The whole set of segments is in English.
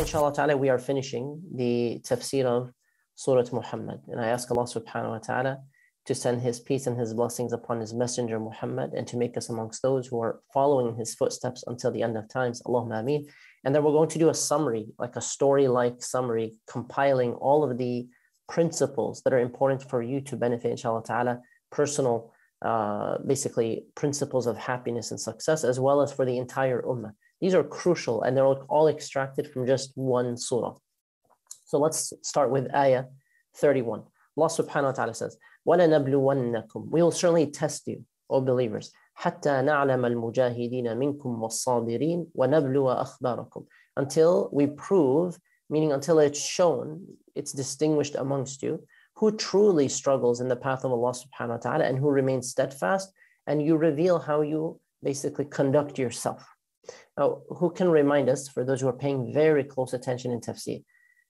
inshallah ta'ala, we are finishing the tafsir of Surah Muhammad. And I ask Allah subhanahu wa ta'ala to send His peace and His blessings upon His messenger Muhammad and to make us amongst those who are following His footsteps until the end of times. Allahumma ameen. And then we're going to do a summary, like a story like summary, compiling all of the principles that are important for you to benefit, inshallah ta'ala, personal, uh, basically principles of happiness and success, as well as for the entire ummah. These are crucial and they're all extracted from just one surah. So let's start with ayah 31. Allah subhanahu wa ta'ala says, وَلَنَبْلُوَنَّكُمْ We will certainly test you, O believers, حَتَّى نَعْلَمَ الْمُجَاهِدِينَ مِنْكُمْ وَالصَّابِرِينَ وَنَبْلُوَ أَخْبَارَكُمْ Until we prove, meaning until it's shown, it's distinguished amongst you, who truly struggles in the path of Allah subhanahu wa ta'ala and who remains steadfast, and you reveal how you basically conduct yourself. Now, who can remind us, for those who are paying very close attention in tafsir,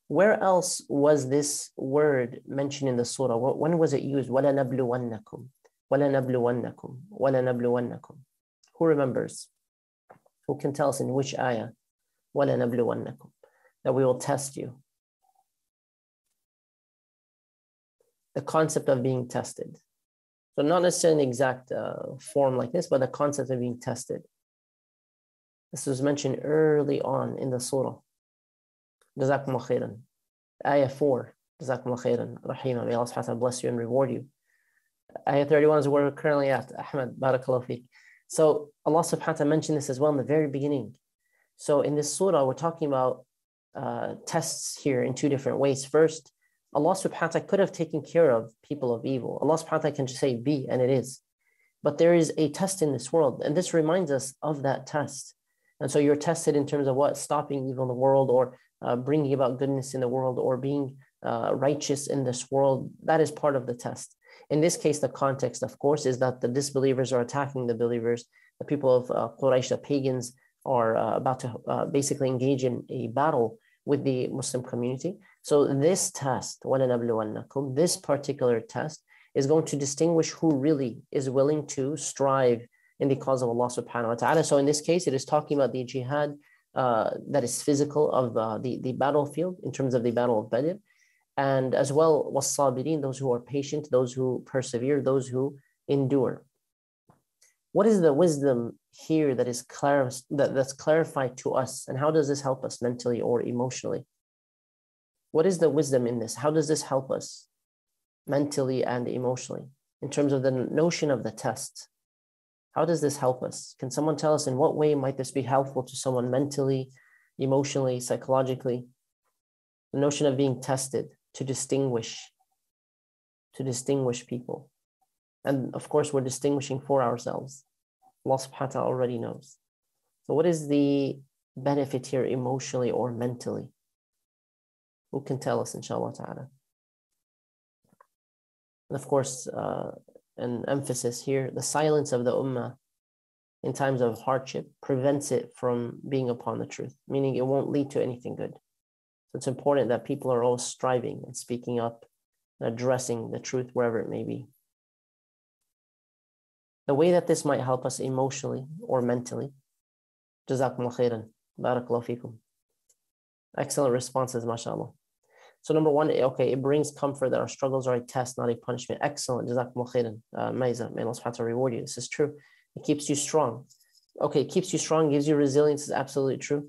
where else was this word mentioned in the surah? When was it used? وَلَنَبْلُوَنَّكُمْ وَلَنَبْلُوَنَّكُمْ وَلَنَبْلُوَنَّكُمْ Who remembers? Who can tell us in which ayah? وَلَنَبْلُوَنَّكُمْ That we will test you. The concept of being tested. So not necessarily an exact uh, form like this, but the concept of being tested. This was mentioned early on in the surah. Jazakum khairan. Ayah 4. Jazakum khairan. Rahima. May Allah subhanahu bless you and reward you. Ayah 31 is where we're currently at. Ahmad, barakallahu fik. So Allah subhanahu wa ta'ala mentioned this as well in the very beginning. So in this surah, we're talking about uh, tests here in two different ways. First, Allah subhanahu wa ta'ala could have taken care of people of evil. Allah subhanahu wa ta'ala can just say be and it is. But there is a test in this world, and this reminds us of that test. And so you're tested in terms of what? Stopping evil in the world or uh, bringing about goodness in the world or being uh, righteous in this world. That is part of the test. In this case, the context, of course, is that the disbelievers are attacking the believers. The people of uh, Quraysh, the pagans, are uh, about to uh, basically engage in a battle with the Muslim community. So this test, this particular test, is going to distinguish who really is willing to strive in the cause of Allah subhanahu wa ta'ala. So in this case, it is talking about the jihad uh, that is physical of uh, the, the battlefield in terms of the battle of Badr. And as well, wasabirin, those who are patient, those who persevere, those who endure. What is the wisdom here that is clar- that, that's clarified to us? And how does this help us mentally or emotionally? What is the wisdom in this? How does this help us mentally and emotionally in terms of the notion of the test? How does this help us? Can someone tell us in what way might this be helpful to someone mentally, emotionally, psychologically? The notion of being tested to distinguish, to distinguish people. And of course, we're distinguishing for ourselves. Allah subhanahu wa ta'ala already knows. So, what is the benefit here emotionally or mentally? Who can tell us, inshallah ta'ala? And of course, uh, an emphasis here the silence of the ummah in times of hardship prevents it from being upon the truth, meaning it won't lead to anything good. So it's important that people are always striving and speaking up and addressing the truth wherever it may be. The way that this might help us emotionally or mentally, Jazakumullah khairan, barakallahu fikum. Excellent responses, mashallah. So number one, okay, it brings comfort that our struggles are a test, not a punishment. Excellent. Jazakumullah khairan. Uh, May Allah subhanahu wa reward you. This is true. It keeps you strong. Okay, it keeps you strong, gives you resilience is absolutely true.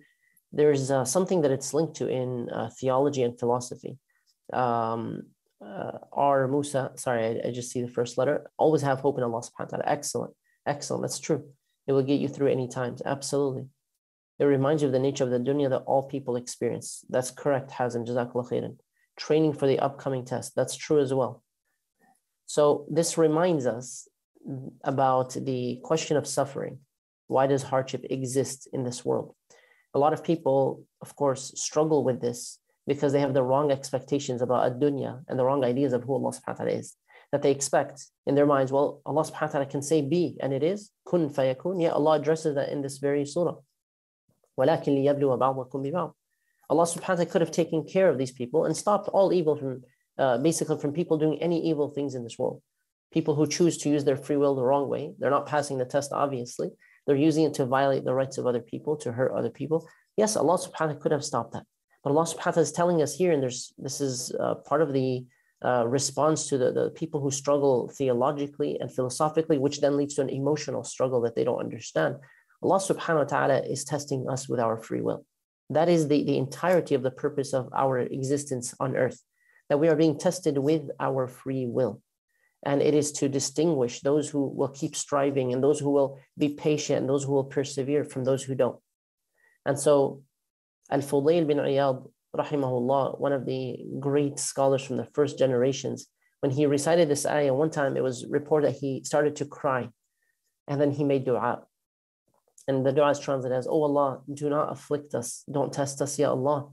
There's uh, something that it's linked to in uh, theology and philosophy. Um, uh, R. Musa, sorry, I, I, just see the first letter. Always have hope in Allah subhanahu wa ta'ala. Excellent. Excellent. That's true. It will get you through any times. Absolutely. It reminds you of the nature of the dunya that all people experience. That's correct, Hazan. Jazakallah khairan Training for the upcoming test. That's true as well. So this reminds us about the question of suffering. Why does hardship exist in this world? A lot of people, of course, struggle with this because they have the wrong expectations about a dunya and the wrong ideas of who Allah subhanahu wa ta'ala is. That they expect in their minds, well, Allah subhanahu wa ta'ala can say be, and it is kun fayakun. Yeah, Allah addresses that in this very surah. وَلَكِنْ لِيَبْلُوَ بَعْضَكُمْ بِبَعْضٍ Allah subhanahu wa ta'ala could have taken care of these people and stopped all evil from, uh, basically from people doing any evil things in this world. People who choose to use their free will the wrong way, they're not passing the test, obviously. They're using it to violate the rights of other people, to hurt other people. Yes, Allah subhanahu wa ta'ala could have stopped that. But Allah subhanahu wa ta'ala is telling us here, and there's this is uh, part of the uh, response to the, the people who struggle theologically and philosophically, which then leads to an emotional struggle that they don't understand. Allah subhanahu wa ta'ala is testing us with our free will. That is the, the entirety of the purpose of our existence on earth, that we are being tested with our free will. And it is to distinguish those who will keep striving and those who will be patient and those who will persevere from those who don't. And so Al-Fudayl bin Iyad, rahimahullah, one of the great scholars from the first generations, when he recited this ayah, one time it was reported that he started to cry and then he made dua. And the dua is translated as, Oh Allah, do not afflict us, don't test us, Ya Allah.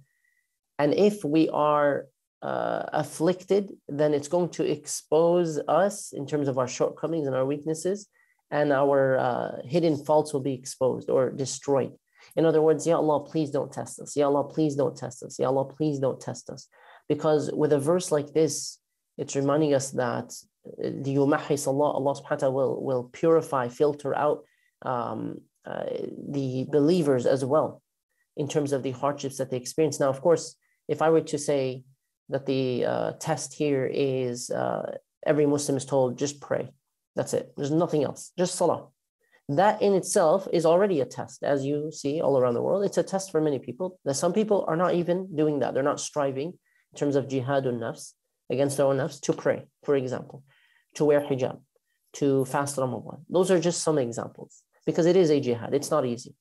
And if we are uh, afflicted, then it's going to expose us in terms of our shortcomings and our weaknesses, and our uh, hidden faults will be exposed or destroyed. In other words, Ya Allah, please don't test us. Ya Allah, please don't test us. Ya Allah, please don't test us. Because with a verse like this, it's reminding us that the yumahis Allah, Allah subhanahu wa ta'ala will, will purify, filter out um, uh, the believers as well in terms of the hardships that they experience. Now, of course, if I were to say that the uh, test here is uh, every Muslim is told just pray. That's it. There's nothing else. Just salah that in itself is already a test, as you see all around the world. It's a test for many people. That some people are not even doing that. They're not striving in terms of jihadun nafs against their own nafs to pray, for example, to wear hijab, to fast Ramadan. Those are just some examples because it is a jihad. It's not easy.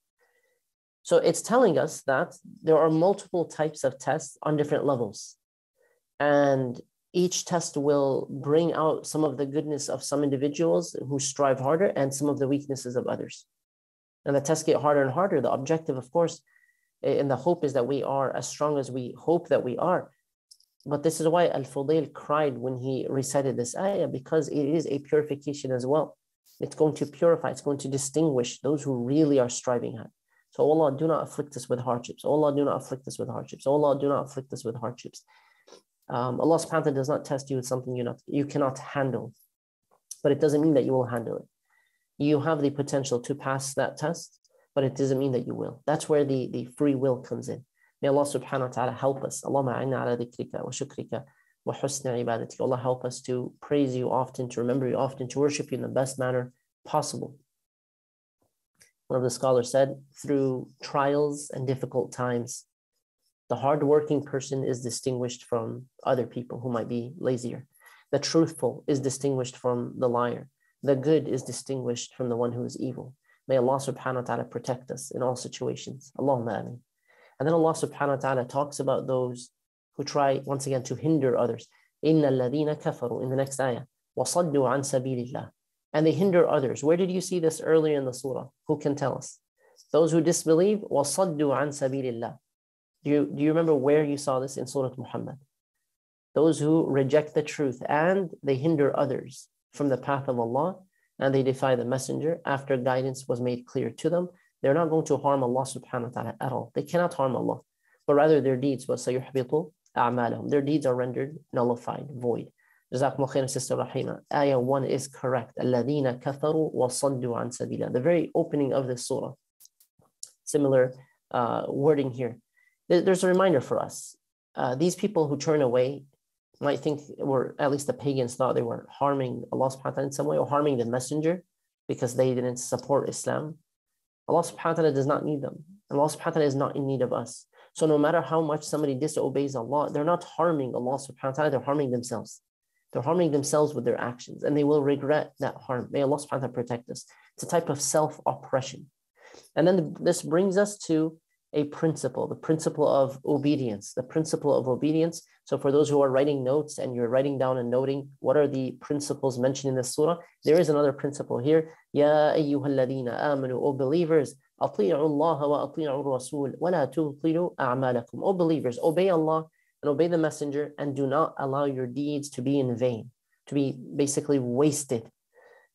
So it's telling us that there are multiple types of tests on different levels. And each test will bring out some of the goodness of some individuals who strive harder and some of the weaknesses of others. And the tests get harder and harder. The objective, of course, and the hope is that we are as strong as we hope that we are. But this is why Al Fudayl cried when he recited this ayah, because it is a purification as well. It's going to purify, it's going to distinguish those who really are striving hard. So, Allah, do not afflict us with hardships. Allah, do not afflict us with hardships. Allah, do not afflict us with hardships. Um, Allah subhanahu wa ta'ala does not test you with something you not you cannot handle, but it doesn't mean that you will handle it. You have the potential to pass that test, but it doesn't mean that you will. That's where the, the free will comes in. May Allah subhanahu wa ta'ala help us. Allahumma ala dhikrika wa shukrika Allah help us to praise you often, to remember you often, to worship you in the best manner possible. One of the scholars said, through trials and difficult times, the hardworking person is distinguished from other people who might be lazier. The truthful is distinguished from the liar. The good is distinguished from the one who is evil. May Allah subhanahu wa ta'ala protect us in all situations. Allahumma ameen. And then Allah subhanahu wa ta'ala talks about those who try once again to hinder others. إِنَّ الَّذِينَ كَفَرُوا in the next ayah. وَصَدُّوا عَنْ سَبِيلِ اللَّهِ And they hinder others. Where did you see this earlier in the surah? Who can tell us? Those who disbelieve, وَصَدُّوا عَنْ سَبِيلِ اللَّهِ do you, do you remember where you saw this in Surah Muhammad? Those who reject the truth and they hinder others from the path of Allah and they defy the messenger after guidance was made clear to them, they're not going to harm Allah subhanahu wa ta'ala at all. They cannot harm Allah, but rather their deeds, وَسَيُحْبِطُ أَعْمَالَهُم Their deeds are rendered nullified, void. Jazakumullah khairan, Sister Rahima. Ayah 1 is correct. الَّذِينَ كَفَرُوا وَصَدُّوا عَنْ سَبِيلًا The very opening of the surah. Similar uh, wording here there's a reminder for us. Uh, these people who turn away might think, or at least the pagans thought they were harming Allah subhanahu wa ta'ala in some way or harming the messenger because they didn't support Islam. Allah subhanahu wa ta'ala does not need them. Allah subhanahu wa ta'ala is not in need of us. So no matter how much somebody disobeys Allah, they're not harming Allah subhanahu wa ta'ala, they're harming themselves. They're harming themselves with their actions and they will regret that harm. May Allah subhanahu wa ta'ala protect us. It's a type of self-oppression. And then this brings us to a principle, the principle of obedience, the principle of obedience. So for those who are writing notes and you're writing down and noting what are the principles mentioned in the surah, there is another principle here. Ya ayyuhalladhina amanu, O believers, أطيعوا الله وأطيعوا الرسول ولا تبطلوا أعمالكم. O believers, obey Allah and obey the messenger and do not allow your deeds to be in vain, to be basically wasted.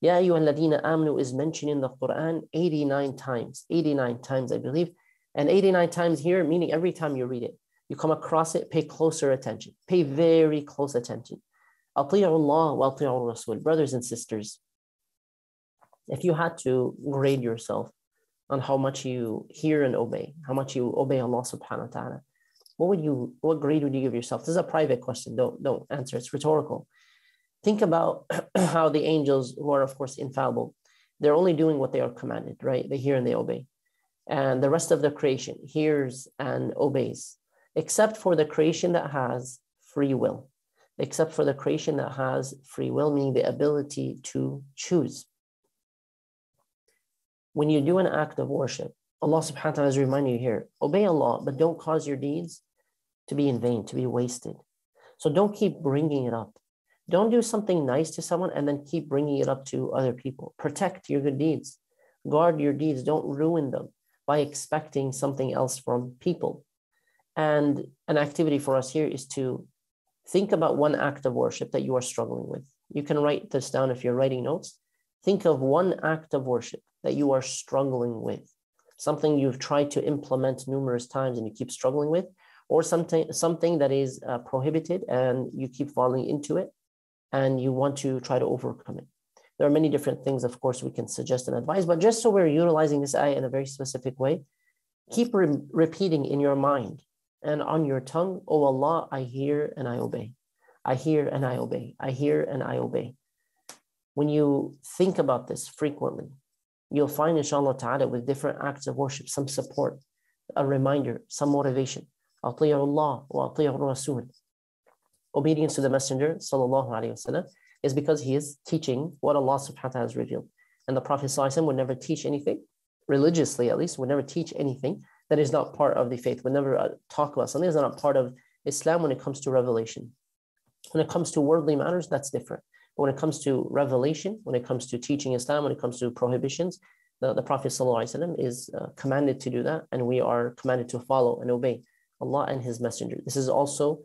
Ya ayyuhalladhina amanu is mentioned in the Quran 89 times, 89 times I believe, and 89 times here meaning every time you read it, you come across it, pay closer attention. Pay very close attention. Ati'u Allah wa ati'u Rasul. Brothers and sisters, if you had to grade yourself on how much you hear and obey, how much you obey Allah subhanahu wa ta'ala, what would you, what grade would you give yourself? This is a private question. Don't, don't answer. It's rhetorical. Think about how the angels, who are of course infallible, they're only doing what they are commanded, right? They hear and they obey. And the rest of the creation hears and obeys, except for the creation that has free will, except for the creation that has free will, meaning the ability to choose. When you do an act of worship, Allah subhanahu wa ta'ala is reminding you here, obey Allah, but don't cause your deeds to be in vain, to be wasted. So don't keep bringing it up. Don't do something nice to someone and then keep bringing it up to other people. Protect your good deeds. Guard your deeds. Don't ruin them by expecting something else from people. And an activity for us here is to think about one act of worship that you are struggling with. You can write this down if you're writing notes. Think of one act of worship that you are struggling with, something you've tried to implement numerous times and you keep struggling with, or something, something that is uh, prohibited and you keep falling into it and you want to try to overcome it. There are many different things, of course, we can suggest and advise, but just so we're utilizing this ayah in a very specific way, keep re- repeating in your mind and on your tongue, Oh Allah, I hear and I obey. I hear and I obey. I hear and I obey. When you think about this frequently, you'll find, inshallah ta'ala, with different acts of worship, some support, a reminder, some motivation. Allah wa Rasul obedience to the Messenger sallallahu alaihi wasallam is because he is teaching what Allah subhanahu wa ta'ala has revealed. And the Prophet sallallahu would never teach anything, religiously at least, would never teach anything that is not part of the faith, would never uh, talk about something that's not part of Islam when it comes to revelation. When it comes to worldly matters, that's different. But when it comes to revelation, when it comes to teaching Islam, when it comes to prohibitions, the, the Prophet ﷺ is uh, commanded to do that, and we are commanded to follow and obey Allah and His Messenger. This is also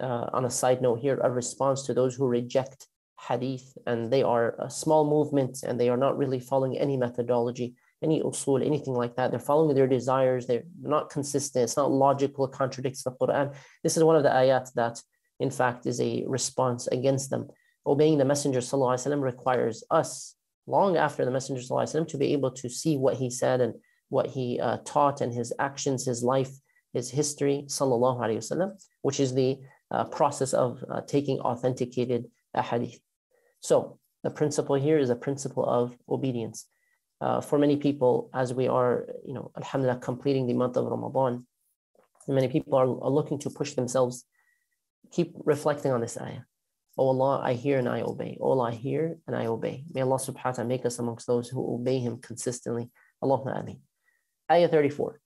uh, on a side note here, a response to those who reject hadith and they are a small movement and they are not really following any methodology, any usul, anything like that. They're following their desires. They're not consistent. It's not logical. It contradicts the Quran. This is one of the ayat that, in fact, is a response against them Obeying the Messenger وسلم, requires us, long after the Messenger وسلم, to be able to see what he said and what he uh, taught and his actions, his life, his history, sallallahu alaihi wasallam, which is the uh, process of uh, taking authenticated hadith. So the principle here is a principle of obedience. Uh, for many people, as we are, you know, alhamdulillah, completing the month of Ramadan, many people are, are looking to push themselves. Keep reflecting on this ayah. Oh Allah, I hear and I obey. Oh Allah, I hear and I obey. May Allah subhanahu wa ta'ala make us amongst those who obey Him consistently. Allahumma ameen. Ayah 34.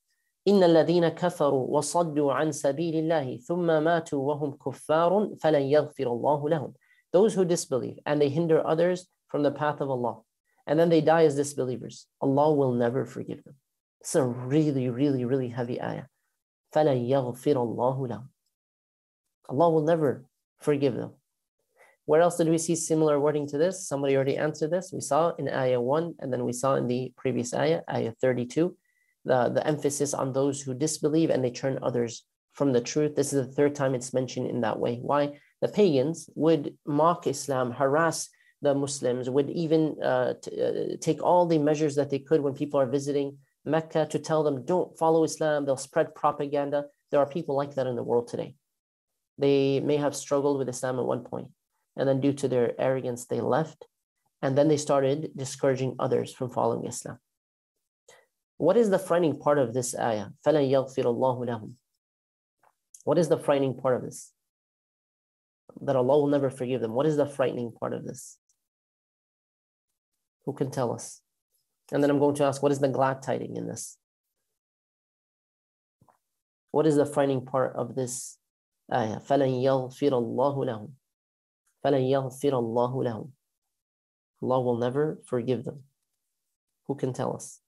إن الذين كفروا وصدوا عن سبيل الله ثم ماتوا وهم كفار فلن يغفر الله لهم. Those who disbelieve and they hinder others from the path of Allah and then they die as disbelievers, Allah will never forgive them. It's a really, really, really heavy ayah. فلن يغفر الله لهم. Allah will never forgive them. Where else did we see similar wording to this? Somebody already answered this. We saw in ayah 1 and then we saw in the previous ayah, ayah 32 the, the emphasis on those who disbelieve and they turn others from the truth. This is the third time it's mentioned in that way. Why? The pagans would mock Islam, harass the Muslims, would even uh, uh, take all the measures that they could when people are visiting Mecca to tell them, don't follow Islam. They'll spread propaganda. There are people like that in the world today. They may have struggled with Islam at one point, and then due to their arrogance, they left. And then they started discouraging others from following Islam. What is the frightening part of this ayah? فَلَنْ يَغْفِرَ اللَّهُ لَهُمْ What is the frightening part of this? That Allah will never forgive them. What is the frightening part of this? Who can tell us? And then I'm going to ask, what is the glad tiding in this? What is the frightening part of this ayah? فَلَنْ يَغْفِرَ اللَّهُ لَهُمْ Allah will never forgive them. Who can tell us?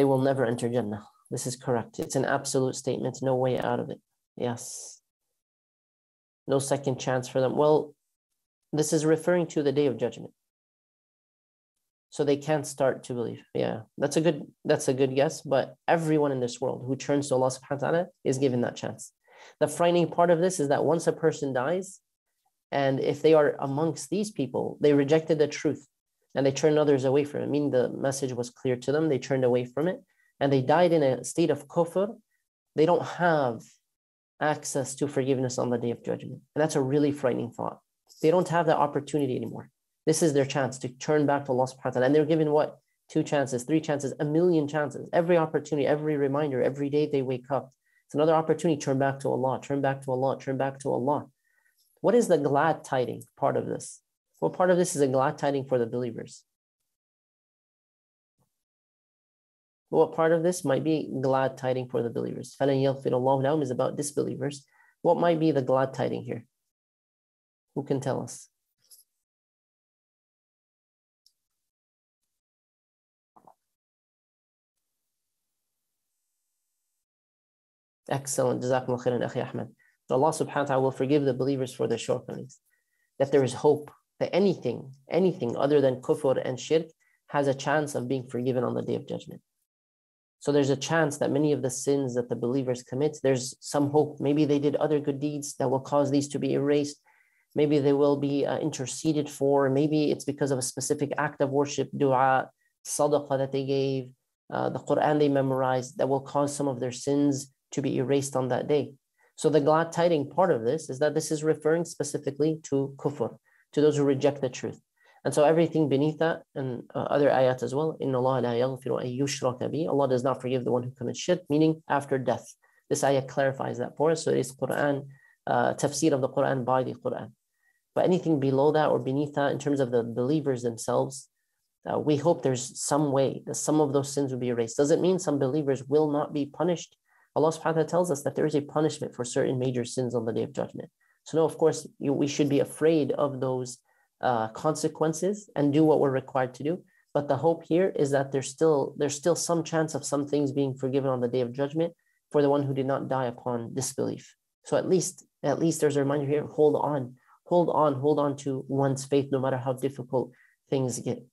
they will never enter Jannah. This is correct. It's an absolute statement, no way out of it. Yes. No second chance for them. Well, this is referring to the day of judgment. So they can't start to believe. Yeah, that's a good that's a good guess. But everyone in this world who turns to Allah subhanahu wa ta'ala is given that chance. The frightening part of this is that once a person dies, and if they are amongst these people, they rejected the truth. and they turned others away from it, meaning the message was clear to them, they turned away from it, and they died in a state of kufr, they don't have access to forgiveness on the day of judgment. And that's a really frightening thought. They don't have that opportunity anymore. This is their chance to turn back to Allah subhanahu wa ta'ala. And they're given what? Two chances, three chances, a million chances. Every opportunity, every reminder, every day they wake up. It's another opportunity. Turn back to Allah, turn back to Allah, turn back to Allah. What is the glad tiding part of this? What part of this is a glad tiding for the believers? What part of this might be glad tiding for the believers? فَلَنْ is about disbelievers. What might be the glad tiding here? Who can tell us? Excellent. Jazakumullah khairan, Akhi Ahmed. Allah subhanahu wa ta'ala will forgive the believers for their shortcomings. That there is hope that anything, anything other than kufr and shirk has a chance of being forgiven on the day of judgment. So there's a chance that many of the sins that the believers commit, there's some hope. Maybe they did other good deeds that will cause these to be erased. Maybe they will be uh, interceded for. Maybe it's because of a specific act of worship, dua, sadaqah that they gave, uh, the Quran they memorized that will cause some of their sins to be erased on that day. So the glad tiding part of this is that this is referring specifically to kufr, to those who reject the truth. And so everything beneath that and uh, other ayat as well, in Allah la yaghfiru an Allah does not forgive the one who commits shirk, meaning after death. This ayat clarifies that for us. So it is Quran, uh, tafsir of the Quran by the Quran. But anything below that or beneath that, in terms of the believers themselves, uh, we hope there's some way that some of those sins will be erased. Does it mean some believers will not be punished? Allah subhanahu wa ta'ala tells us that there is a punishment for certain major sins on the day of judgment. So no, of course, you, we should be afraid of those uh, consequences and do what we're required to do. But the hope here is that there's still there's still some chance of some things being forgiven on the day of judgment for the one who did not die upon disbelief. So at least at least there's a reminder here: hold on, hold on, hold on to one's faith, no matter how difficult things get.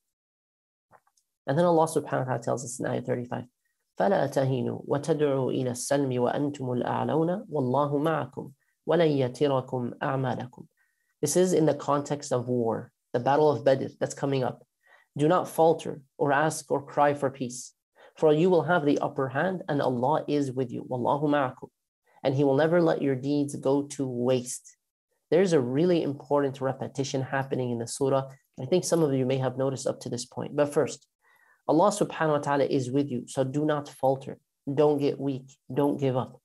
And then Allah Subhanahu wa Taala tells us in Ayah 35. فلا تهينوا وتدعوا إلى السلم وأنتم الأعلون والله معكم ولن يتركم أعمالكم this is in the context of war, the Battle of Badr that's coming up. Do not falter or ask or cry for peace, for you will have the upper hand and Allah is with you. Wallahu ma'akum. And He will never let your deeds go to waste. There's a really important repetition happening in the surah. I think some of you may have noticed up to this point. But first, Allah subhanahu wa ta'ala is with you. So do not falter. Don't get weak. Don't give up.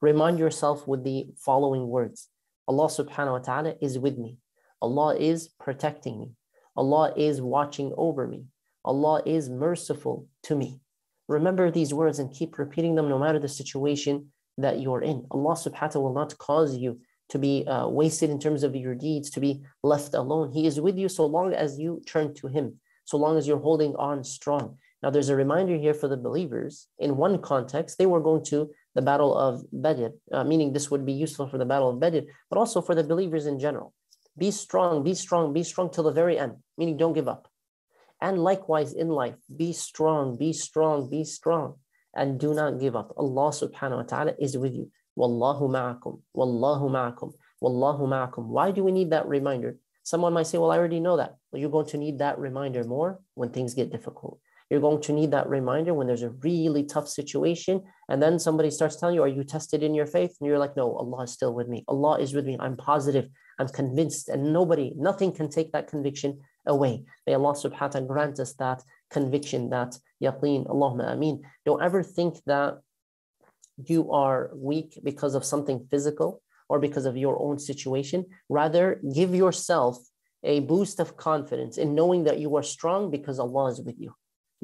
Remind yourself with the following words Allah subhanahu wa ta'ala is with me. Allah is protecting me. Allah is watching over me. Allah is merciful to me. Remember these words and keep repeating them no matter the situation that you're in. Allah subhanahu wa ta'ala will not cause you to be uh, wasted in terms of your deeds, to be left alone. He is with you so long as you turn to Him, so long as you're holding on strong. Now, there's a reminder here for the believers. In one context, they were going to the battle of Badr, uh, meaning this would be useful for the battle of Badr, but also for the believers in general. Be strong, be strong, be strong till the very end, meaning don't give up. And likewise in life, be strong, be strong, be strong, and do not give up. Allah subhanahu wa ta'ala is with you. Wallahu ma'akum, wallahu ma'akum, wallahu ma'akum. Why do we need that reminder? Someone might say, well, I already know that. Well, you're going to need that reminder more when things get difficult. You're going to need that reminder when there's a really tough situation. And then somebody starts telling you, Are you tested in your faith? And you're like, No, Allah is still with me. Allah is with me. I'm positive. I'm convinced. And nobody, nothing can take that conviction away. May Allah subhanahu wa ta'ala grant us that conviction, that yaqeen. Allahumma ameen. Don't ever think that you are weak because of something physical or because of your own situation. Rather, give yourself a boost of confidence in knowing that you are strong because Allah is with you.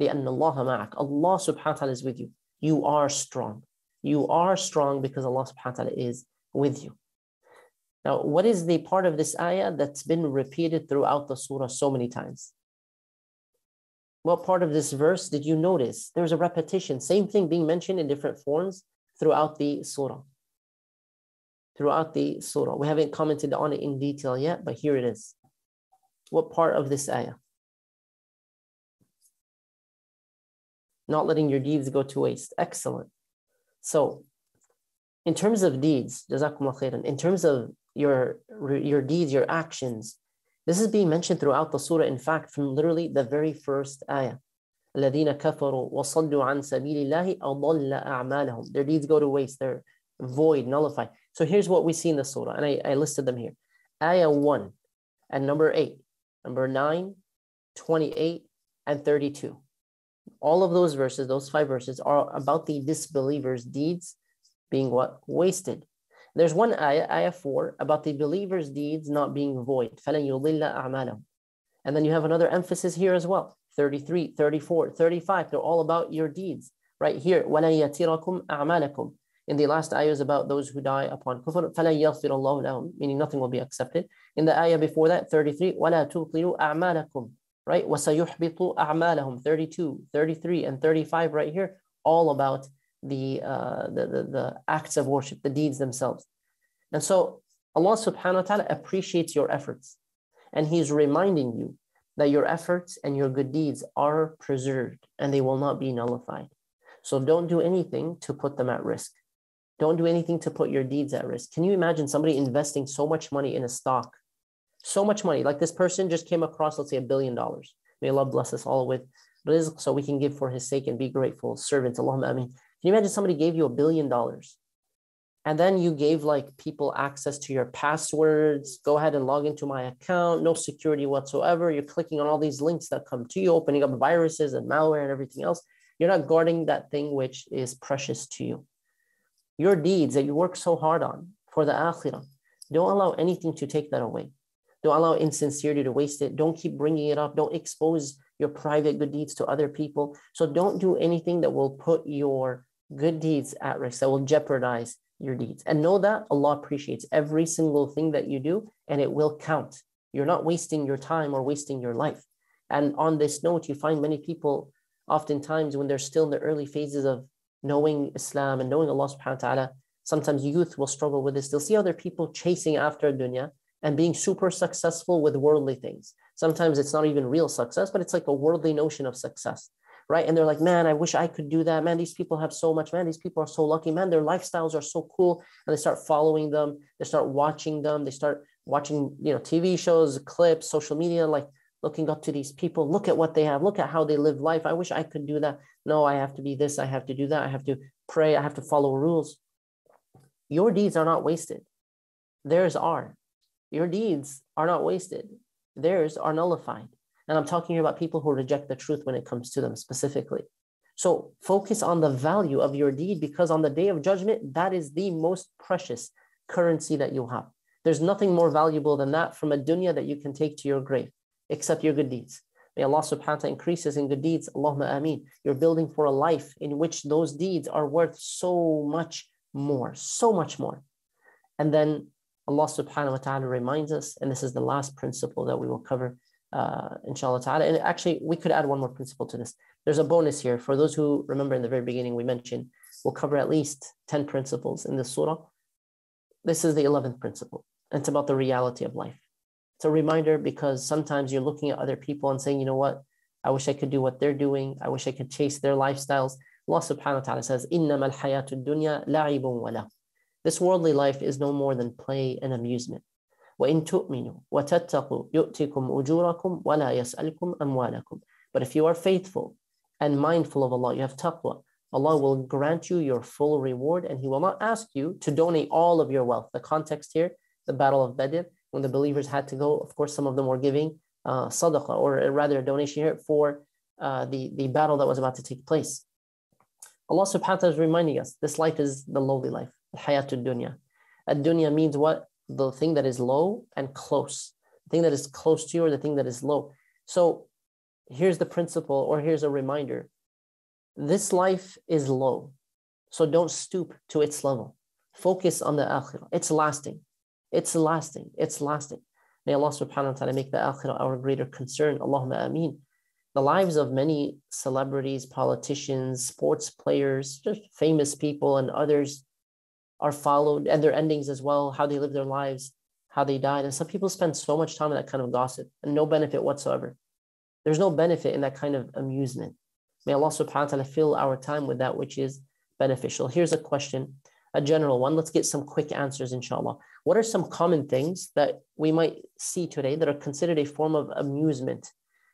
لأن الله معك. Allah subhanahu wa ta'ala is with you. You are strong. You are strong because Allah subhanahu wa ta'ala is with you. Now, what is the part of this ayah that's been repeated throughout the surah so many times? What part of this verse did you notice? There's a repetition, same thing being mentioned in different forms throughout the surah. Throughout the surah. We haven't commented on it in detail yet, but here it is. What part of this ayah? not letting your deeds go to waste. Excellent. So, in terms of deeds, jazakumullah khairan, in terms of your, your deeds, your actions, This is being mentioned throughout the surah, in fact, from literally the very first ayah. الذين كفروا وصدوا عن سبيل الله أضل أعمالهم. Their deeds go to waste. They're void, nullified. So here's what we see in the surah, and I, I listed them here. Ayah 1 and number 8, number 9, 28, and 32. All of those verses, those five verses, are about the disbelievers' deeds being what? Wasted. There's one ayah, ayah 4, about the believers' deeds not being void. فَلَنْ يُضِلَّ أَعْمَالَهُم. And then you have another emphasis here as well. 33, 34, 35. They're all about your deeds. Right here. وَلَنْ يَتِرَكُمْ أَعْمَالَكُم. In the last ayah is about those who die upon kufr. فَلَنْ يَغْفِرَ اللَّهُ لَهُم. Meaning nothing will be accepted. In the ayah before that, 33. وَلَا تُبْطِلُوا أَعْمَالَكُم. Right? وَسَيُحْبِطُ أَعْمَالَهُم. 32, 33, and 35 right here. All about the, uh, the, the, the acts of worship, the deeds themselves. And so Allah subhanahu wa ta'ala appreciates your efforts. And He's reminding you that your efforts and your good deeds are preserved and they will not be nullified. So don't do anything to put them at risk. Don't do anything to put your deeds at risk. Can you imagine somebody investing so much money in a stock? So much money. Like this person just came across, let's say, a billion dollars. May Allah bless us all with rizq so we can give for his sake and be grateful servants. Allahumma ameen. Can you imagine somebody gave you a billion dollars and then you gave like people access to your passwords go ahead and log into my account no security whatsoever you're clicking on all these links that come to you opening up viruses and malware and everything else you're not guarding that thing which is precious to you your deeds that you work so hard on for the akhirah don't allow anything to take that away don't allow insincerity to waste it don't keep bringing it up don't expose your private good deeds to other people so don't do anything that will put your good deeds at risk that will jeopardize your deeds. And know that Allah appreciates every single thing that you do and it will count. You're not wasting your time or wasting your life. And on this note, you find many people oftentimes when they're still in the early phases of knowing Islam and knowing Allah subhanahu wa ta'ala, sometimes youth will struggle with this. They'll see other people chasing after dunya and being super successful with worldly things. Sometimes it's not even real success, but it's like a worldly notion of success right? And they're like, man, I wish I could do that. Man, these people have so much. Man, these people are so lucky. Man, their lifestyles are so cool. And they start following them. They start watching them. They start watching, you know, TV shows, clips, social media, like looking up to these people. Look at what they have. Look at how they live life. I wish I could do that. No, I have to be this. I have to do that. I have to pray. I have to follow rules. Your deeds are not wasted. Theirs are. Your deeds are not wasted. Theirs are nullified. And I'm talking here about people who reject the truth when it comes to them specifically. So focus on the value of your deed because on the day of judgment, that is the most precious currency that you have. There's nothing more valuable than that from a dunya that you can take to your grave, except your good deeds. May Allah subhanahu wa ta'ala increases in good deeds. Allahumma ameen. You're building for a life in which those deeds are worth so much more, so much more. And then Allah subhanahu wa ta'ala reminds us, and this is the last principle that we will cover uh, inshallah ta'ala. And actually, we could add one more principle to this. There's a bonus here. For those who remember in the very beginning, we mentioned we'll cover at least 10 principles in this surah. This is the 11th principle. It's about the reality of life It's a reminder because sometimes you're looking at other people and saying, you know what? I wish I could do what they're doing. I wish I could chase their lifestyles. Allah subhanahu wa ta'ala says, إِنَّمَا الْحَيَاةُ الدُّنْيَا لَعِبٌ وَلَهُ This worldly life is no more than play and amusement. وَإِن تُؤْمِنُوا وَتَتَّقُوا يُؤْتِكُمْ أُجُورَكُمْ وَلَا يَسْأَلْكُمْ أَمْوَالَكُمْ But if you are faithful and mindful of Allah, you have taqwa, Allah will grant you your full reward and He will not ask you to donate all of your wealth. The context here, the Battle of Badr, when the believers had to go, of course, some of them were giving uh, sadaqah, or rather a donation here for uh, the, the battle that was about to take place. Allah subhanahu wa ta'ala is reminding us this life is the lowly life, hayatul dunya. Ad dunya means what? the thing that is low and close, the thing that is close to you or the thing that is low. So here's the principle, or here's a reminder this life is low. So don't stoop to its level. Focus on the akhirah. It's lasting. It's lasting. It's lasting. May Allah subhanahu wa ta'ala make the akhirah our greater concern. Allahumma ameen. The lives of many celebrities, politicians, sports players, just famous people, and others are followed and their endings as well, how they live their lives, how they died. And some people spend so much time in that kind of gossip and no benefit whatsoever. There's no benefit in that kind of amusement. May Allah subhanahu wa ta'ala fill our time with that which is beneficial. Here's a question, a general one. Let's get some quick answers, inshallah. What are some common things that we might see today that are considered a form of amusement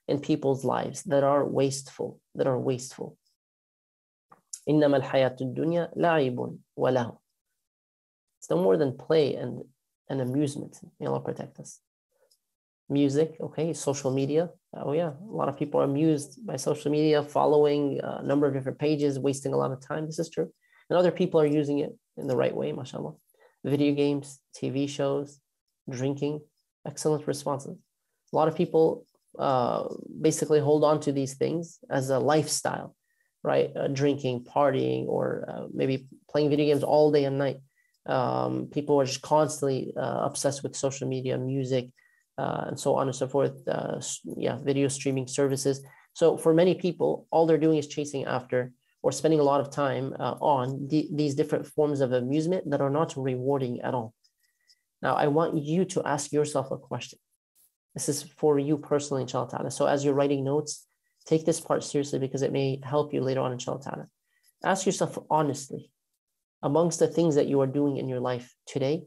in people's lives that are wasteful, that are wasteful? إنما الحياة الدنيا لعب وله. It's no more than play and, and amusement. May Allah protect us. Music, okay, social media. Oh yeah, a lot of people are amused by social media, following a number of different pages, wasting a lot of time. This is true. And other people are using it in the right way, mashallah. Video games, TV shows, drinking, excellent responses. A lot of people uh, basically hold on to these things as a lifestyle, right? Uh, drinking, partying, or uh, maybe playing video games all day and night. Um, people are just constantly uh, obsessed with social media, music, uh, and so on and so forth. Uh, yeah, video streaming services. So for many people, all they're doing is chasing after or spending a lot of time uh, on the, these different forms of amusement that are not rewarding at all. Now, I want you to ask yourself a question. This is for you personally, inshallah ta'ala. So as you're writing notes, take this part seriously because it may help you later on, inshallah ta'ala. Ask yourself honestly, amongst the things that you are doing in your life today,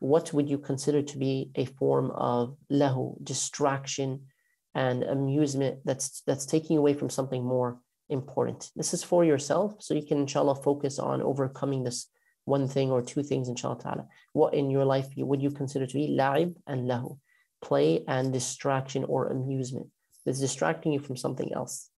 what would you consider to be a form of lahu, distraction and amusement that's that's taking away from something more important. This is for yourself, so you can inshallah focus on overcoming this one thing or two things, inshallah ta'ala. What in your life would you consider to be la'ib and lahu, play and distraction or amusement that's distracting you from something else.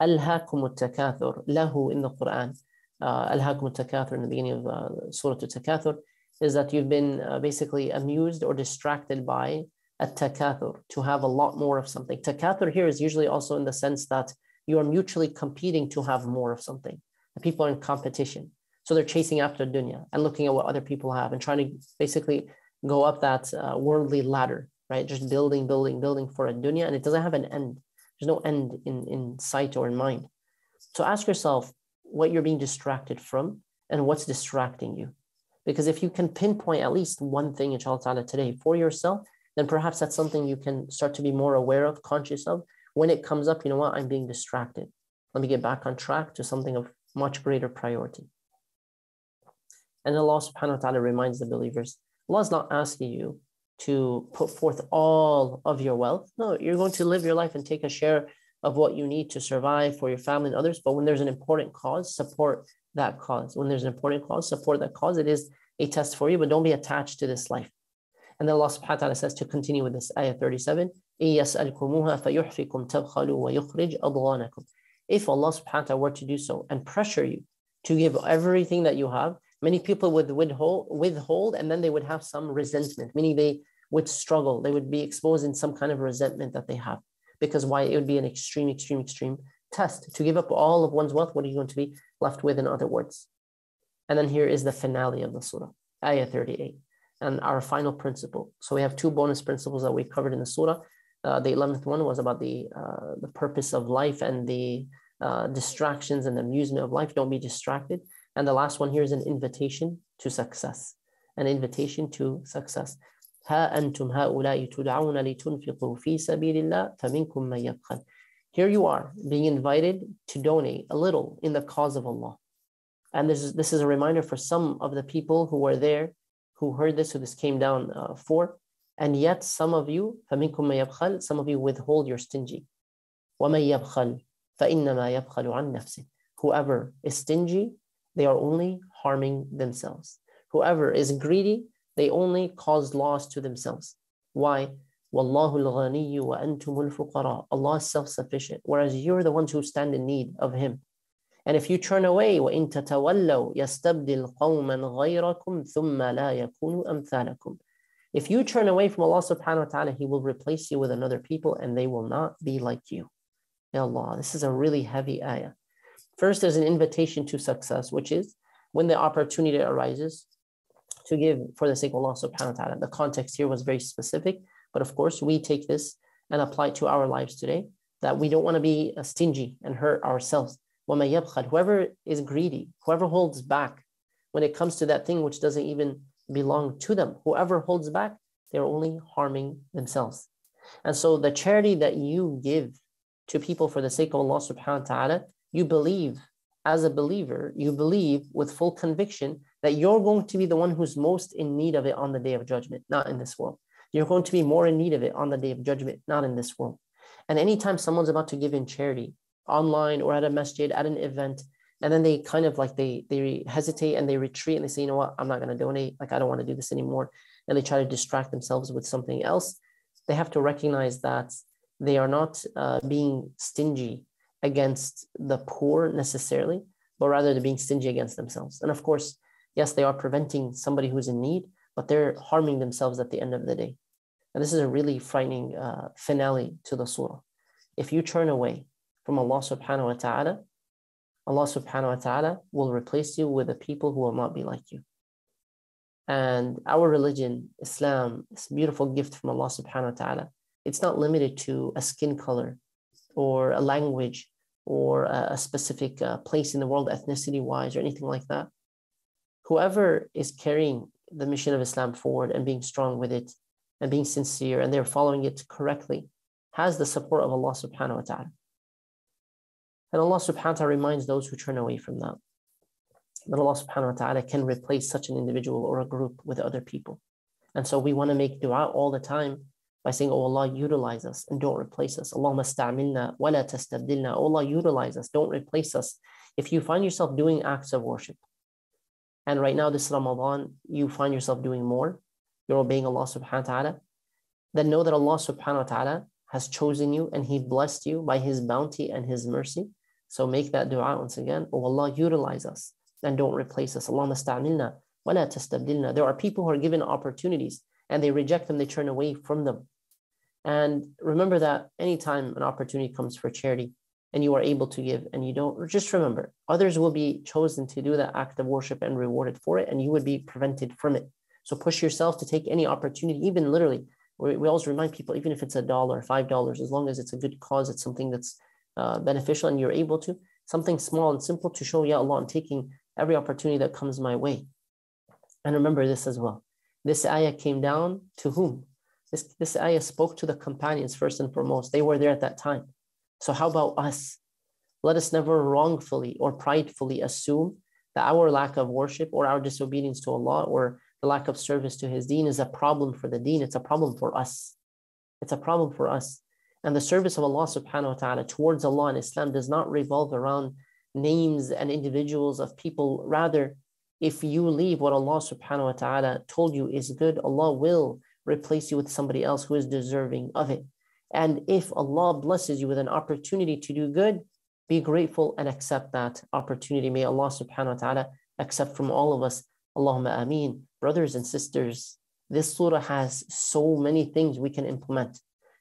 Alhaakum takathur lahu in the Quran. Uh, takathur in the beginning of uh, Surah Takathur is that you've been uh, basically amused or distracted by at-takathur, to have a lot more of something. Takathur here is usually also in the sense that you are mutually competing to have more of something. People are in competition. So they're chasing after dunya and looking at what other people have and trying to basically go up that uh, worldly ladder, right? Just building, building, building for a dunya, and it doesn't have an end. There's no end in, in sight or in mind. So ask yourself what you're being distracted from and what's distracting you. Because if you can pinpoint at least one thing, inshallah ta'ala, today for yourself, then perhaps that's something you can start to be more aware of, conscious of. When it comes up, you know what, I'm being distracted. Let me get back on track to something of much greater priority. And Allah subhanahu wa ta'ala reminds the believers, Allah is not asking you to put forth all of your wealth. No, you're going to live your life and take a share of what you need to survive for your family and others. But when there's an important cause, support that cause. When there's an important cause, support that cause. It is a test for you, but don't be attached to this life. And then Allah subhanahu wa ta'ala says to continue with this ayah 37, If Allah subhanahu wa ta'ala were to do so and pressure you to give everything that you have, many people would withhold, withhold and then they would have some resentment, meaning they would struggle. They would be exposed in some kind of resentment that they have. Because why? It would be an extreme, extreme, extreme test. To give up all of one's wealth, what are you going to be left with, in other words? And then here is the finale of the surah, ayah 38 and our final principle. So we have two bonus principles that we covered in the surah. Uh, the 11th one was about the, uh, the purpose of life and the uh, distractions and the amusement of life. Don't be distracted. And the last one here is an invitation to success. An invitation to success. ها أنتم هؤلاء تدعون لتنفقوا في سبيل الله فمنكم من يبخل. Here you are being invited to donate a little in the cause of Allah. And this is, this is a reminder for some of the people who were there who heard this, who this came down uh, for. And yet some of you, فَمِنْكُمْ مَا يَبْخَلْ Some of you withhold your stingy. وَمَن يَبْخَلْ فَإِنَّمَا يَبْخَلُ عَنْ نَفْسِهِ Whoever is stingy, they are only harming themselves. Whoever is greedy, they only cause loss to themselves. Why? وَاللَّهُ الْغَنِيُّ وَأَنْتُمُ الْفُقَرَاءُ Allah is self-sufficient, whereas you're the ones who stand in need of Him. And if you turn away, وَإِن تَتَوَلَّوْا يَسْتَبْدِلْ قَوْمًا غَيْرَكُمْ ثُمَّ لَا يَكُونُوا أَمْثَالَكُمْ If you turn away from Allah subhanahu wa ta'ala, He will replace you with another people and they will not be like you. Ya Allah, this is a really heavy ayah. First, there's an invitation to success, which is when the opportunity arises to give for the sake of Allah subhanahu wa ta'ala. The context here was very specific, but of course, we take this and apply it to our lives today that we don't want to be stingy and hurt ourselves. وَمَن يَبْخَلْ Whoever is greedy, whoever holds back when it comes to that thing which doesn't even belong to them, whoever holds back, they're only harming themselves. And so the charity that you give to people for the sake of Allah subhanahu wa ta'ala, you believe as a believer, you believe with full conviction that you're going to be the one who's most in need of it on the day of judgment, not in this world. You're going to be more in need of it on the day of judgment, not in this world. And anytime someone's about to give in charity, online or at a masjid, at an event, and then they kind of like they they hesitate and they retreat and they say, you know what, I'm not going to donate. Like I don't want to do this anymore, and they try to distract themselves with something else. They have to recognize that they are not uh, being stingy against the poor necessarily, but rather they're being stingy against themselves. And of course, yes, they are preventing somebody who's in need, but they're harming themselves at the end of the day. And this is a really frightening uh, finale to the surah. If you turn away from Allah subhanahu wa ta'ala, Allah subhanahu wa ta'ala will replace you with a people who will not be like you. And our religion, Islam, this beautiful gift from Allah subhanahu wa ta'ala, it's not limited to a skin color or a language or a, specific uh, place in the world, ethnicity wise, or anything like that. Whoever is carrying the mission of Islam forward and being strong with it and being sincere and they're following it correctly has the support of Allah subhanahu wa ta'ala. And Allah subhanahu wa ta'ala reminds those who turn away from that that Allah subhanahu wa ta'ala can replace such an individual or a group with other people. And so we want to make dua all the time by saying, Oh Allah, utilize us and don't replace us. Allahumma wa la tastabdilna. Oh Allah, utilize us, don't replace us. If you find yourself doing acts of worship, and right now this Ramadan, you find yourself doing more, you're obeying Allah subhanahu wa ta'ala, then know that Allah subhanahu wa ta'ala has chosen you and He blessed you by His bounty and His mercy. So make that dua once again. Oh Allah, utilize us and don't replace us. Allahumma sta'amilna wa la tastabdilna. There are people who are given opportunities and they reject them, they turn away from them. And remember that anytime an opportunity comes for charity and you are able to give and you don't, just remember others will be chosen to do that act of worship and rewarded for it, and you would be prevented from it. So push yourself to take any opportunity, even literally. We, we always remind people, even if it's a dollar, five dollars, as long as it's a good cause, it's something that's uh, beneficial and you're able to, something small and simple to show, Ya Allah, I'm taking every opportunity that comes my way. And remember this as well. This ayah came down to whom? This, this ayah spoke to the companions first and foremost. They were there at that time. So, how about us? Let us never wrongfully or pridefully assume that our lack of worship or our disobedience to Allah or the lack of service to His deen is a problem for the deen. It's a problem for us. It's a problem for us. And the service of Allah subhanahu wa ta'ala towards Allah and Islam does not revolve around names and individuals of people. Rather, if you leave what Allah subhanahu wa ta'ala told you is good, Allah will replace you with somebody else who is deserving of it. And if Allah blesses you with an opportunity to do good, be grateful and accept that opportunity. May Allah subhanahu wa ta'ala accept from all of us. Allahumma ameen. Brothers and sisters, this surah has so many things we can implement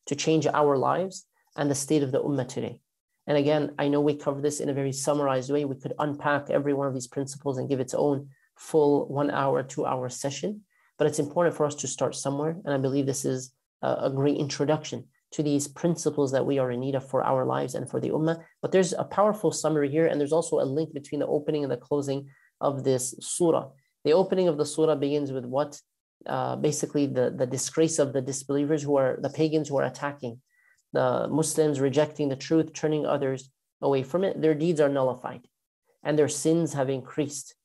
to change our lives and the state of the ummah today. And again, I know we cover this in a very summarized way. We could unpack every one of these principles and give its own full one hour, two hour session. But it's important for us to start somewhere. And I believe this is a, great introduction to these principles that we are in need of for our lives and for the ummah. But there's a powerful summary here, and there's also a link between the opening and the closing of this surah. The opening of the surah begins with what? Uh, basically, the, the disgrace of the disbelievers who are the pagans who are attacking the Muslims, rejecting the truth, turning others away from it. Their deeds are nullified and their sins have increased.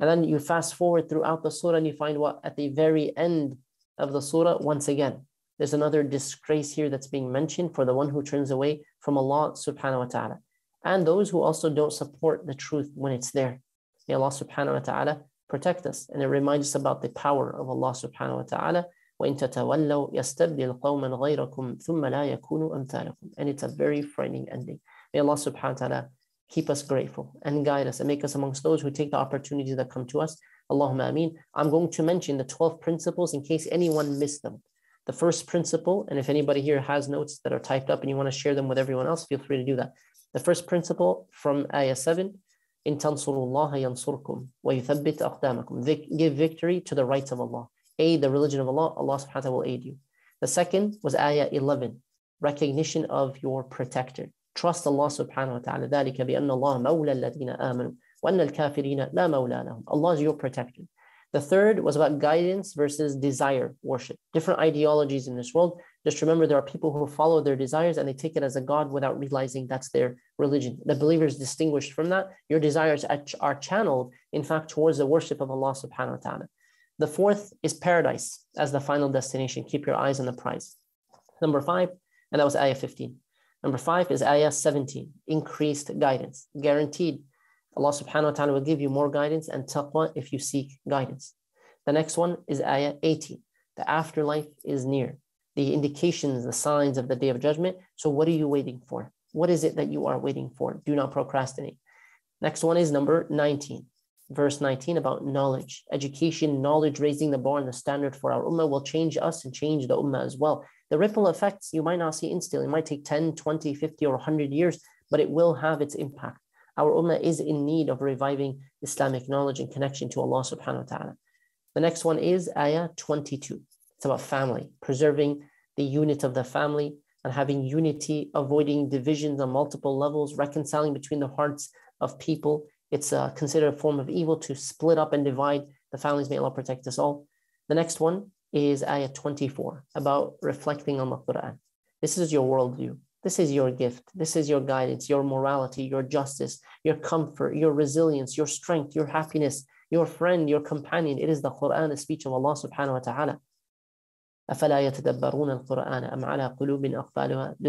And then you fast forward throughout the surah and you find what at the very end of the surah, once again, there's another disgrace here that's being mentioned for the one who turns away from Allah subhanahu wa ta'ala. And those who also don't support the truth when it's there. May Allah subhanahu wa ta'ala protect us. And it reminds us about the power of Allah subhanahu wa ta'ala. وَإِن تَتَوَلَّوْا يَسْتَبْدِلْ قَوْمًا غَيْرَكُمْ ثُمَّ لَا يَكُونُوا أَمْثَالَكُمْ And it's a very frightening ending. May Allah subhanahu wa ta'ala keep us grateful and guide us and make us amongst those who take the opportunities that come to us. Allahumma ameen. I'm going to mention the 12 principles in case anyone missed them. The first principle, and if anybody here has notes that are typed up and you want to share them with everyone else, feel free to do that. The first principle from Ayah 7 in tansurullah yansurkum wa yuthabbit aqdamakum. Give victory to the rights of Allah. Aid the religion of Allah, Allah subhanahu wa ta'ala will aid you. The second was ayah 11, recognition of your protector. Trust Allah subhanahu wa ta'ala. ذلك بأن الله مولى الذين آمنوا وأن الكافرين لا مولى لهم. Allah is your protector. The third was about guidance versus desire worship. Different ideologies in this world, just remember there are people who follow their desires and they take it as a God without realizing that's their religion. The believer is distinguished from that. Your desires are channeled, in fact, towards the worship of Allah subhanahu wa ta'ala. The fourth is paradise as the final destination. Keep your eyes on the prize. Number five, and that was ayah 15. Number five is ayah 17, increased guidance, guaranteed. Allah subhanahu wa ta'ala will give you more guidance and taqwa if you seek guidance. The next one is ayah 18. The afterlife is near. The indications, the signs of the day of judgment. So what are you waiting for? What is it that you are waiting for? Do not procrastinate. Next one is number 19 verse 19 about knowledge, education, knowledge, raising the bar and the standard for our ummah will change us and change the ummah as well. The ripple effects you might not see instantly. It might take 10, 20, 50, or 100 years, but it will have its impact. Our ummah is in need of reviving Islamic knowledge and connection to Allah subhanahu wa ta'ala. The next one is ayah 22. It's about family, preserving the unit of the family and having unity, avoiding divisions on multiple levels, reconciling between the hearts of people it's uh, considered a form of evil to split up and divide the families. May Allah protect us all. The next one is ayah 24 about reflecting on the Quran. This is your worldview. This is your gift. This is your guidance, your morality, your justice, your comfort, your resilience, your strength, your happiness, your friend, your companion. It is the Quran, the speech of Allah subhanahu wa ta'ala. Do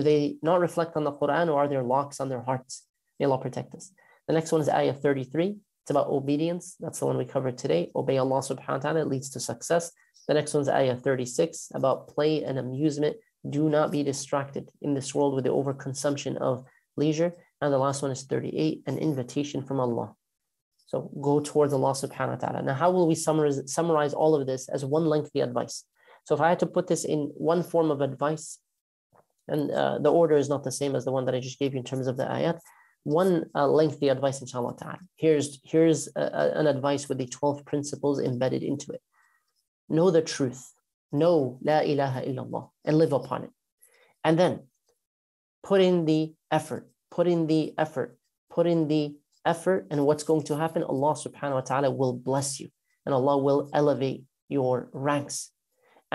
they not reflect on the Quran or are there locks on their hearts? May Allah protect us. The next one is ayah 33. It's about obedience. That's the one we covered today. Obey Allah subhanahu wa ta'ala It leads to success. The next one is ayah 36 about play and amusement. Do not be distracted in this world with the overconsumption of leisure. And the last one is 38, an invitation from Allah. So go towards Allah subhanahu wa ta'ala. Now, how will we summarize, summarize all of this as one lengthy advice? So if I had to put this in one form of advice, and uh, the order is not the same as the one that I just gave you in terms of the ayat, one uh, lengthy advice, inshallah ta'ala. Here's, here's a, a, an advice with the 12 principles embedded into it. Know the truth. Know La ilaha illallah and live upon it. And then put in the effort, put in the effort, put in the effort, and what's going to happen? Allah subhanahu wa ta'ala will bless you and Allah will elevate your ranks.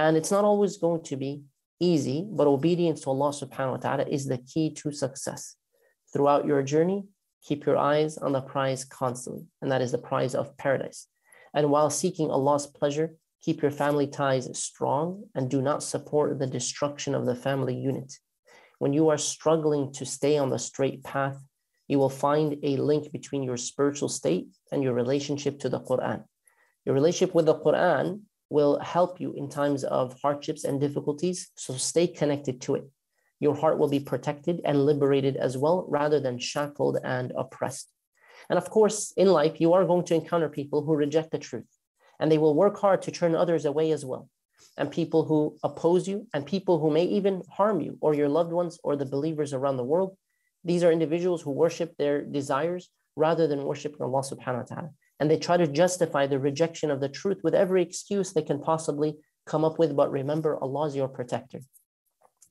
And it's not always going to be easy, but obedience to Allah subhanahu wa ta'ala is the key to success. Throughout your journey, keep your eyes on the prize constantly, and that is the prize of paradise. And while seeking Allah's pleasure, keep your family ties strong and do not support the destruction of the family unit. When you are struggling to stay on the straight path, you will find a link between your spiritual state and your relationship to the Quran. Your relationship with the Quran will help you in times of hardships and difficulties, so stay connected to it your heart will be protected and liberated as well, rather than shackled and oppressed. And of course, in life, you are going to encounter people who reject the truth, and they will work hard to turn others away as well. And people who oppose you, and people who may even harm you or your loved ones or the believers around the world. These are individuals who worship their desires rather than worshiping Allah subhanahu wa ta'ala. And they try to justify the rejection of the truth with every excuse they can possibly come up with. But remember, Allah is your protector.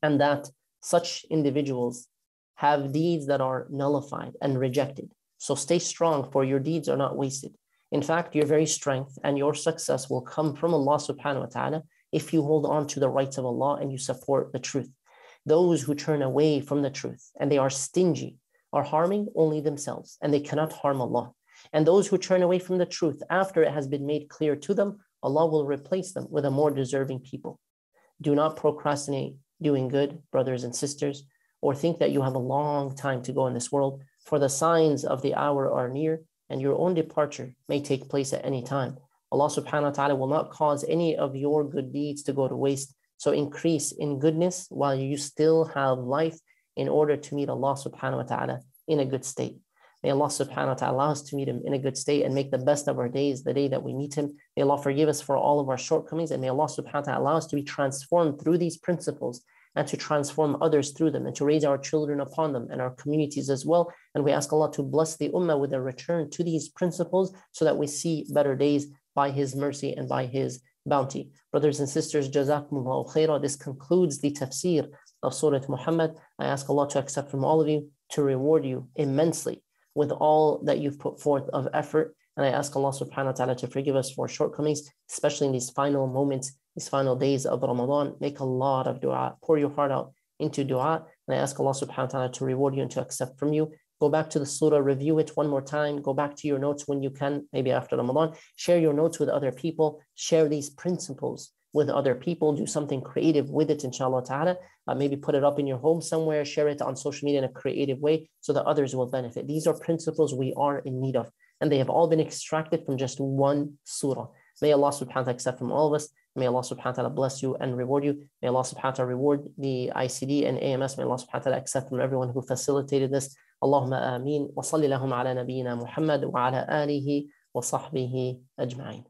And that such individuals have deeds that are nullified and rejected. So stay strong, for your deeds are not wasted. In fact, your very strength and your success will come from Allah subhanahu wa ta'ala if you hold on to the rights of Allah and you support the truth. Those who turn away from the truth and they are stingy are harming only themselves and they cannot harm Allah. And those who turn away from the truth after it has been made clear to them, Allah will replace them with a more deserving people. Do not procrastinate doing good, brothers and sisters, or think that you have a long time to go in this world, for the signs of the hour are near, and your own departure may take place at any time. Allah subhanahu wa ta'ala will not cause any of your good deeds to go to waste. So increase in goodness while you still have life in order to meet Allah subhanahu wa ta'ala in a good state. May Allah subhanahu wa ta'ala allow us to meet Him in a good state and make the best of our days the day that we meet Him. May Allah forgive us for all of our shortcomings and may Allah subhanahu wa ta'ala allow us to be transformed through these principles and to transform others through them and to raise our children upon them and our communities as well. And we ask Allah to bless the ummah with a return to these principles so that we see better days by His mercy and by His bounty. Brothers and sisters, Jazakumullahu khairah. This concludes the tafsir of Surah Muhammad. I ask Allah to accept from all of you to reward you immensely with all that you've put forth of effort And I ask Allah subhanahu wa ta'ala to forgive us for shortcomings, especially in these final moments, these final days of Ramadan. Make a lot of dua, pour your heart out into dua. And I ask Allah subhanahu wa ta'ala to reward you and to accept from you. Go back to the surah, review it one more time. Go back to your notes when you can, maybe after Ramadan. Share your notes with other people. Share these principles with other people, do something creative with it, inshallah ta'ala. Uh, maybe put it up in your home somewhere, share it on social media in a creative way so that others will benefit. These are principles we are in need of, and they have all been extracted from just one surah. May Allah subhanahu wa ta'ala accept from all of us. May Allah subhanahu wa ta'ala bless you and reward you. May Allah subhanahu wa ta'ala reward the ICD and AMS. May Allah subhanahu wa ta'ala accept from everyone who facilitated this. Allahumma ameen. Wa sallallahu ala nabiyyina Muhammad wa ala alihi wa sahbihi ajma'in.